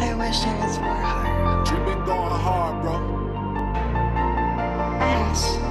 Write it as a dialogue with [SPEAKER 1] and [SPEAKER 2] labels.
[SPEAKER 1] I wish I was more hard.
[SPEAKER 2] You been going hard, bro.
[SPEAKER 1] Ash.